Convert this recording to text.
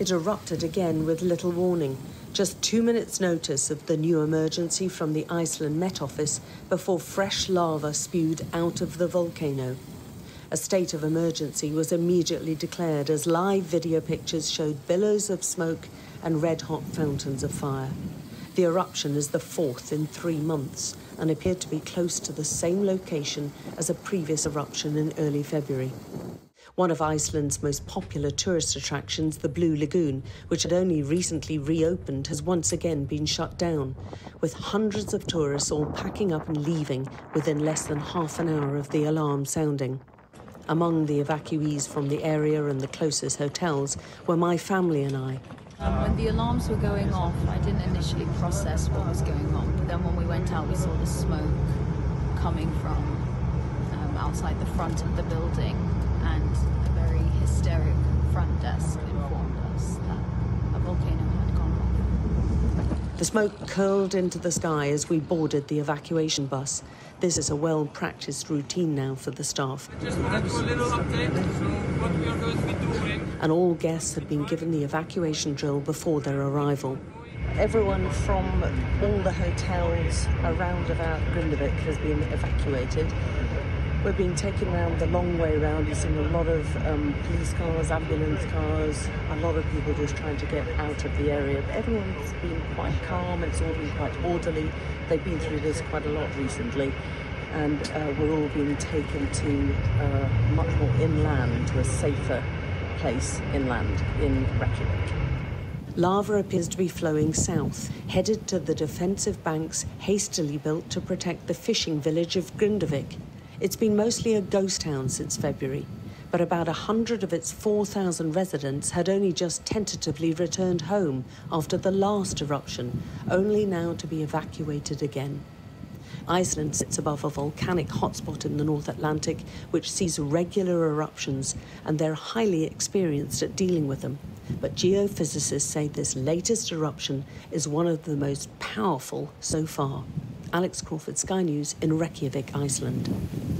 It erupted again with little warning, just two minutes' notice of the new emergency from the Iceland Met Office before fresh lava spewed out of the volcano. A state of emergency was immediately declared as live video pictures showed billows of smoke and red hot fountains of fire. The eruption is the fourth in three months and appeared to be close to the same location as a previous eruption in early February. One of Iceland's most popular tourist attractions, the Blue Lagoon, which had only recently reopened, has once again been shut down, with hundreds of tourists all packing up and leaving within less than half an hour of the alarm sounding. Among the evacuees from the area and the closest hotels were my family and I. Um, when the alarms were going off, I didn't initially process what was going on, but then when we went out, we saw the smoke coming from um, outside the front of the building, and a very hysteric front desk informed us that a volcano had gone off. The smoke curled into the sky as we boarded the evacuation bus. This is a well practiced routine now for the staff. Just wanted to a little update. So what we are going to be doing. And all guests had been given the evacuation drill before their arrival. Everyone from all the hotels around about Grindavik has been evacuated. We're being taken around the long way around. You've seen a lot of um, police cars, ambulance cars, a lot of people just trying to get out of the area. But everyone's been quite calm, it's all been quite orderly. They've been through this quite a lot recently. And uh, we're all being taken to uh, much more inland, to a safer place inland in Reykjavik. Lava appears to be flowing south, headed to the defensive banks hastily built to protect the fishing village of Grindavik. It's been mostly a ghost town since February, but about a hundred of its 4,000 residents had only just tentatively returned home after the last eruption, only now to be evacuated again. Iceland sits above a volcanic hotspot in the North Atlantic, which sees regular eruptions, and they're highly experienced at dealing with them. But geophysicists say this latest eruption is one of the most powerful so far. Alex Crawford, Sky News in Reykjavik, Iceland.